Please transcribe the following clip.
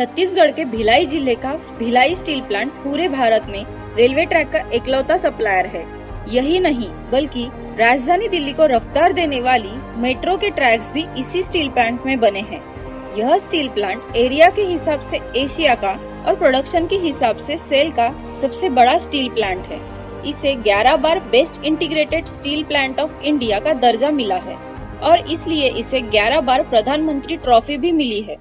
छत्तीसगढ़ के भिलाई ज़िले का भिलाई स्टील प्लांट पूरे भारत में रेलवे ट्रैक का एकलौता सप्लायर है। यही नहीं, बल्कि राजधानी दिल्ली को रफ्तार देने वाली मेट्रो के ट्रैक्स भी इसी स्टील प्लांट में बने हैं। यह स्टील प्लांट एरिया के हिसाब से एशिया का और प्रोडक्शन के हिसाब से सेल का सबसे बड़ा स्टील प्लांट है। इसे 11 बार best integrated steel plant of India का दर्जा मिला है और इसलिए इसे 11 बार प्रधानमंत्री ट्रॉफी भी मिली है।